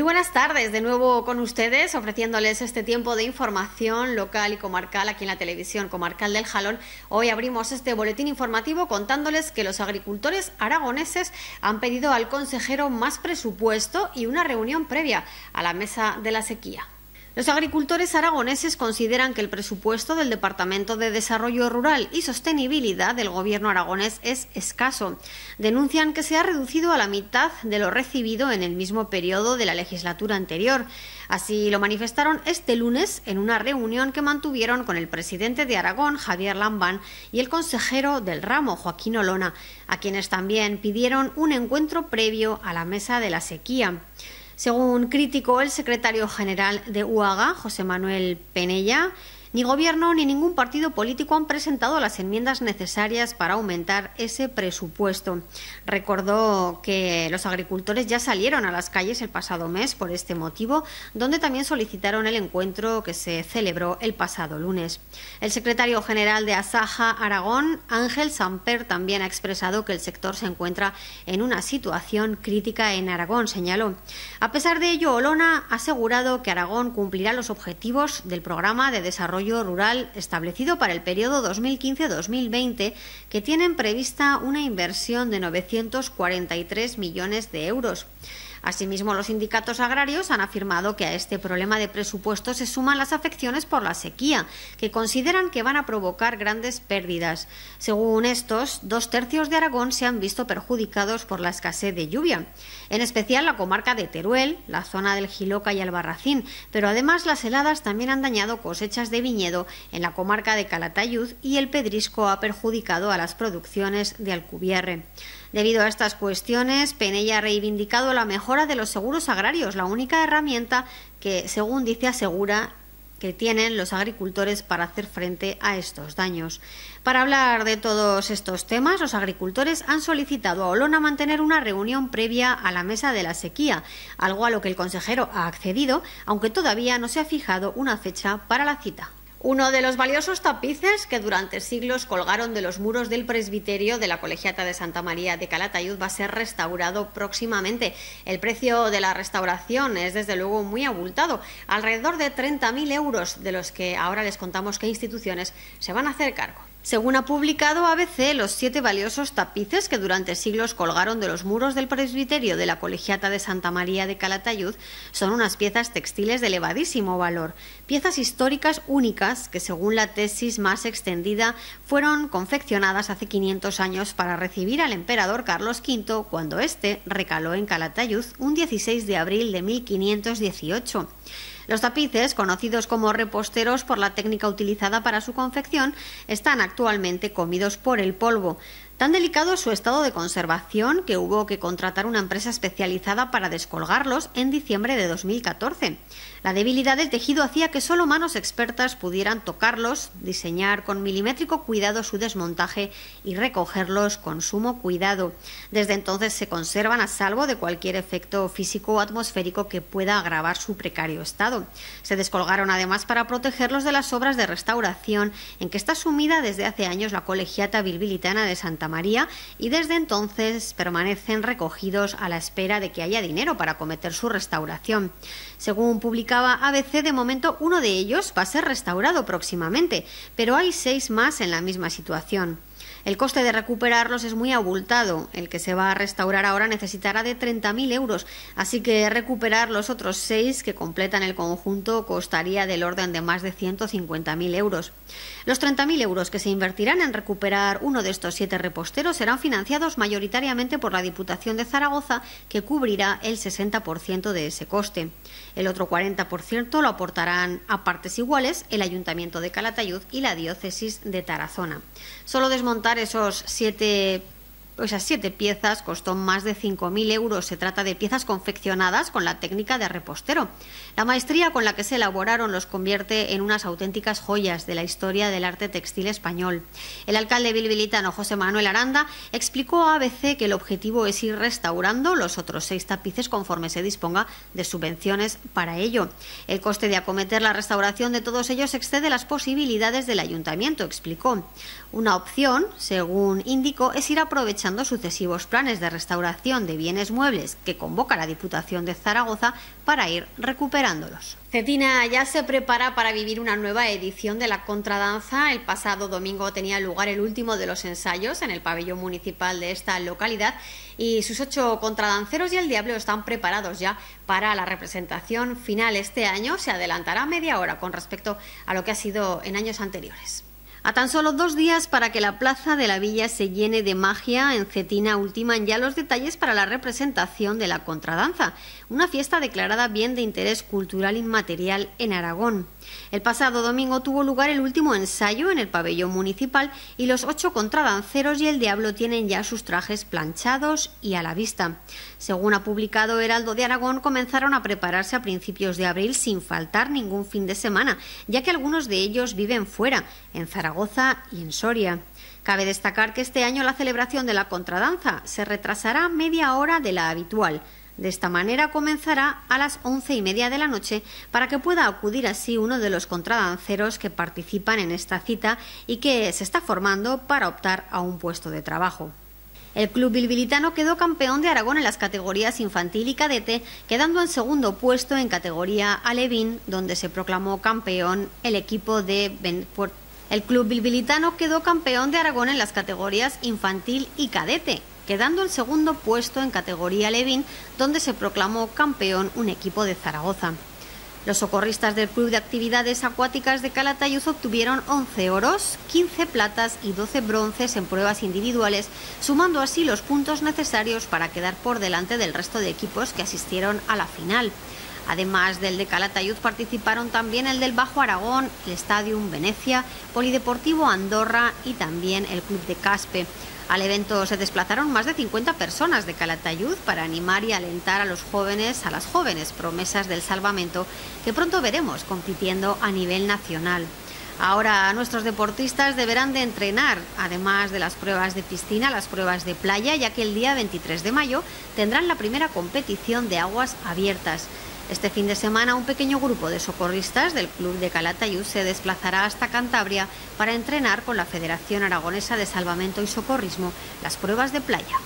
buenas tardes, de nuevo con ustedes, ofreciéndoles este tiempo de información local y comarcal aquí en la televisión comarcal del Jalón. Hoy abrimos este boletín informativo contándoles que los agricultores aragoneses han pedido al consejero más presupuesto y una reunión previa a la mesa de la sequía. Los agricultores aragoneses consideran que el presupuesto del Departamento de Desarrollo Rural y Sostenibilidad del Gobierno aragonés es escaso. Denuncian que se ha reducido a la mitad de lo recibido en el mismo periodo de la legislatura anterior. Así lo manifestaron este lunes en una reunión que mantuvieron con el presidente de Aragón, Javier Lambán, y el consejero del ramo, Joaquín Olona, a quienes también pidieron un encuentro previo a la mesa de la sequía. Según criticó el secretario general de UAGA, José Manuel Penella, ni gobierno ni ningún partido político han presentado las enmiendas necesarias para aumentar ese presupuesto. Recordó que los agricultores ya salieron a las calles el pasado mes por este motivo, donde también solicitaron el encuentro que se celebró el pasado lunes. El secretario general de Asaja Aragón, Ángel Samper, también ha expresado que el sector se encuentra en una situación crítica en Aragón, señaló. A pesar de ello, Olona ha asegurado que Aragón cumplirá los objetivos del programa de desarrollo Rural establecido para el periodo 2015-2020, que tienen prevista una inversión de 943 millones de euros. Asimismo, los sindicatos agrarios han afirmado que a este problema de presupuesto se suman las afecciones por la sequía, que consideran que van a provocar grandes pérdidas. Según estos, dos tercios de Aragón se han visto perjudicados por la escasez de lluvia, en especial la comarca de Teruel, la zona del Giloca y Albarracín, pero además las heladas también han dañado cosechas de viñedo en la comarca de Calatayud y el pedrisco ha perjudicado a las producciones de Alcubierre. Debido a estas cuestiones, Penella ha reivindicado la mejora de los seguros agrarios, la única herramienta que, según dice, asegura que tienen los agricultores para hacer frente a estos daños. Para hablar de todos estos temas, los agricultores han solicitado a Olona mantener una reunión previa a la mesa de la sequía, algo a lo que el consejero ha accedido, aunque todavía no se ha fijado una fecha para la cita. Uno de los valiosos tapices que durante siglos colgaron de los muros del presbiterio de la Colegiata de Santa María de Calatayud va a ser restaurado próximamente. El precio de la restauración es desde luego muy abultado, alrededor de 30.000 euros, de los que ahora les contamos qué instituciones se van a hacer cargo. Según ha publicado ABC, los siete valiosos tapices que durante siglos colgaron de los muros del presbiterio de la Colegiata de Santa María de Calatayud son unas piezas textiles de elevadísimo valor, piezas históricas únicas que, según la tesis más extendida, fueron confeccionadas hace 500 años para recibir al emperador Carlos V cuando éste recaló en Calatayud un 16 de abril de 1518. Los tapices, conocidos como reposteros por la técnica utilizada para su confección, están actualmente comidos por el polvo. Tan delicado es su estado de conservación que hubo que contratar una empresa especializada para descolgarlos en diciembre de 2014. La debilidad del tejido hacía que solo manos expertas pudieran tocarlos, diseñar con milimétrico cuidado su desmontaje y recogerlos con sumo cuidado. Desde entonces se conservan a salvo de cualquier efecto físico o atmosférico que pueda agravar su precario estado. Se descolgaron además para protegerlos de las obras de restauración en que está sumida desde hace años la colegiata bilbilitana de Santa María y desde entonces permanecen recogidos a la espera de que haya dinero para cometer su restauración. Según publicaba ABC, de momento uno de ellos va a ser restaurado próximamente, pero hay seis más en la misma situación. El coste de recuperarlos es muy abultado. El que se va a restaurar ahora necesitará de 30.000 euros, así que recuperar los otros seis que completan el conjunto costaría del orden de más de 150.000 euros. Los 30.000 euros que se invertirán en recuperar uno de estos siete reposteros serán financiados mayoritariamente por la Diputación de Zaragoza, que cubrirá el 60% de ese coste. El otro 40% lo aportarán a partes iguales el Ayuntamiento de Calatayud y la Diócesis de Tarazona. Solo desmontar esos siete esas siete piezas costó más de 5.000 euros. Se trata de piezas confeccionadas con la técnica de repostero. La maestría con la que se elaboraron los convierte en unas auténticas joyas de la historia del arte textil español. El alcalde bilbilitano José Manuel Aranda explicó a ABC que el objetivo es ir restaurando los otros seis tapices conforme se disponga de subvenciones para ello. El coste de acometer la restauración de todos ellos excede las posibilidades del ayuntamiento, explicó. Una opción, según indicó, es ir aprovechando sucesivos planes de restauración de bienes muebles que convoca la Diputación de Zaragoza para ir recuperándolos. Cetina ya se prepara para vivir una nueva edición de la contradanza. El pasado domingo tenía lugar el último de los ensayos en el pabellón municipal de esta localidad y sus ocho contradanceros y el diablo están preparados ya para la representación final este año. Se adelantará media hora con respecto a lo que ha sido en años anteriores. A tan solo dos días para que la plaza de la villa se llene de magia, en Cetina ultiman ya los detalles para la representación de la contradanza, una fiesta declarada bien de interés cultural inmaterial en Aragón. El pasado domingo tuvo lugar el último ensayo en el pabellón municipal y los ocho contradanceros y el diablo tienen ya sus trajes planchados y a la vista. Según ha publicado Heraldo de Aragón, comenzaron a prepararse a principios de abril sin faltar ningún fin de semana, ya que algunos de ellos viven fuera, en Zaragoza y en Soria. Cabe destacar que este año la celebración de la contradanza se retrasará media hora de la habitual. De esta manera comenzará a las once y media de la noche para que pueda acudir así uno de los contradanceros que participan en esta cita y que se está formando para optar a un puesto de trabajo. El club bilbilitano quedó campeón de Aragón en las categorías infantil y cadete, quedando en segundo puesto en categoría alevín, donde se proclamó campeón el equipo de El club bilbilitano quedó campeón de Aragón en las categorías infantil y cadete, quedando en segundo puesto en categoría Levín, donde se proclamó campeón un equipo de Zaragoza. Los socorristas del Club de Actividades Acuáticas de Calatayud obtuvieron 11 oros, 15 platas y 12 bronces en pruebas individuales, sumando así los puntos necesarios para quedar por delante del resto de equipos que asistieron a la final. Además del de Calatayud participaron también el del Bajo Aragón, el Stadium Venecia, Polideportivo Andorra y también el Club de Caspe. Al evento se desplazaron más de 50 personas de Calatayud para animar y alentar a los jóvenes, a las jóvenes promesas del salvamento que pronto veremos compitiendo a nivel nacional. Ahora nuestros deportistas deberán de entrenar, además de las pruebas de piscina, las pruebas de playa, ya que el día 23 de mayo tendrán la primera competición de aguas abiertas. Este fin de semana un pequeño grupo de socorristas del Club de Calatayud se desplazará hasta Cantabria para entrenar con la Federación Aragonesa de Salvamento y Socorrismo las pruebas de playa.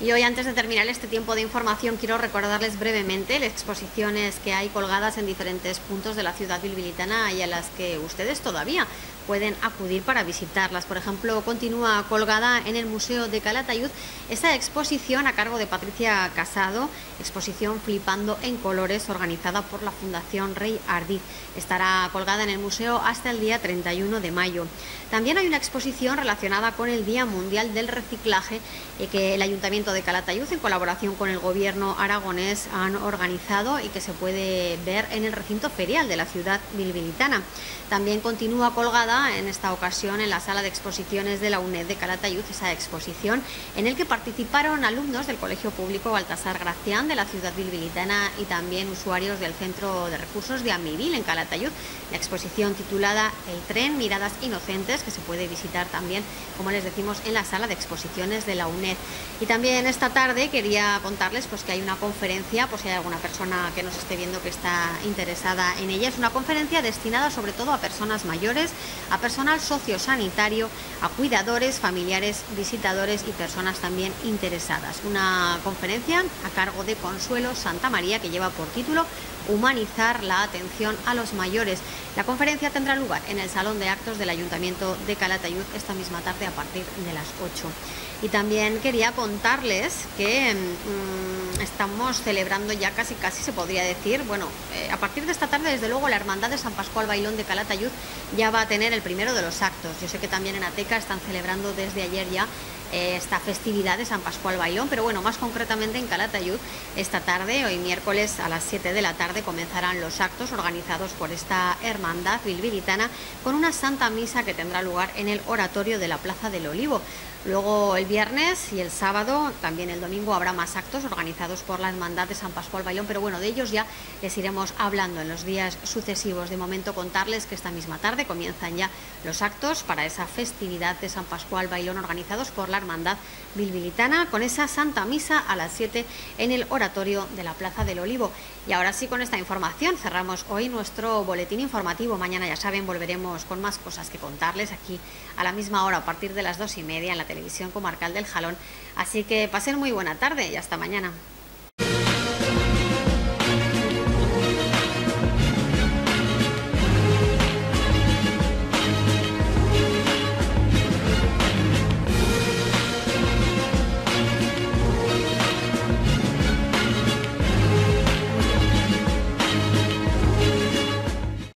Y hoy, antes de terminar este tiempo de información, quiero recordarles brevemente las exposiciones que hay colgadas en diferentes puntos de la ciudad bilbilitana y a las que ustedes todavía pueden acudir para visitarlas. Por ejemplo, continúa colgada en el Museo de Calatayud esta exposición a cargo de Patricia Casado, exposición Flipando en Colores, organizada por la Fundación Rey Ardiz. Estará colgada en el museo hasta el día 31 de mayo. También hay una exposición relacionada con el Día Mundial del Reciclaje eh, que el Ayuntamiento de Calatayud, en colaboración con el Gobierno aragonés, han organizado y que se puede ver en el recinto ferial de la ciudad bilbilitana. También continúa colgada en esta ocasión en la sala de exposiciones de la UNED de Calatayud esa exposición en el que participaron alumnos del Colegio Público Baltasar Gracián de la ciudad bilbilitana y también usuarios del Centro de Recursos de Amivil en Calatayud. La exposición titulada El tren, miradas inocentes que se puede visitar también, como les decimos, en la sala de exposiciones de la UNED. Y también esta tarde quería contarles pues que hay una conferencia, por si hay alguna persona que nos esté viendo que está interesada en ella. Es una conferencia destinada sobre todo a personas mayores, a personal sociosanitario, a cuidadores, familiares, visitadores y personas también interesadas. Una conferencia a cargo de Consuelo Santa María que lleva por título Humanizar la atención a los mayores. La conferencia tendrá lugar en el Salón de Actos del Ayuntamiento de Calatayud esta misma tarde a partir de las 8. Y también quería contarles que mm, estamos celebrando ya casi casi se podría decir, bueno, eh, a partir de esta tarde desde luego la Hermandad de San Pascual Bailón de Calatayud ya va a tener el primero de los actos. Yo sé que también en Ateca están celebrando desde ayer ya esta festividad de San Pascual Bailón, pero bueno, más concretamente en Calatayud, esta tarde, hoy miércoles a las 7 de la tarde, comenzarán los actos organizados por esta hermandad bilbilitana con una santa misa que tendrá lugar en el oratorio de la Plaza del Olivo. Luego el viernes y el sábado, también el domingo, habrá más actos organizados por la Hermandad de San Pascual Bailón, pero bueno, de ellos ya les iremos hablando en los días sucesivos. De momento contarles que esta misma tarde comienzan ya los actos para esa festividad de San Pascual Bailón organizados por la la Hermandad Bilbilitana con esa Santa Misa a las 7 en el oratorio de la Plaza del Olivo. Y ahora sí, con esta información cerramos hoy nuestro boletín informativo. Mañana, ya saben, volveremos con más cosas que contarles aquí a la misma hora, a partir de las dos y media en la televisión comarcal del Jalón. Así que pasen muy buena tarde y hasta mañana.